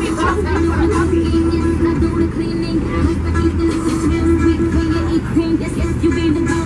I do the cleaning. Yes, yes, you be the